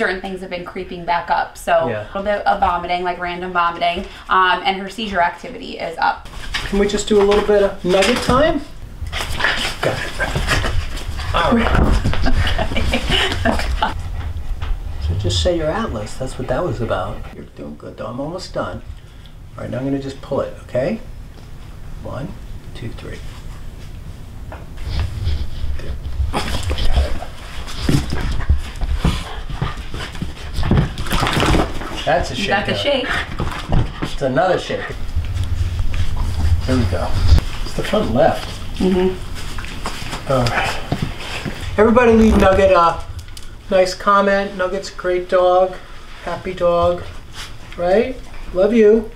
certain things have been creeping back up. So Yeah. a little bit of vomiting, like random vomiting, um, and her seizure activity is up. Can we just do a little bit of nugget time? Got it. All right. So just say your atlas. That's what that was about. You're doing good though. I'm almost done. All right, now I'm gonna just pull it, okay? One, two, three. There. Got it. That's a shake. That's a shake. It's another shake. There we go. It's the front left. Mm-hmm. All right. Everybody leave Nugget a nice comment. Nugget's a great dog. Happy dog. Right? Love you.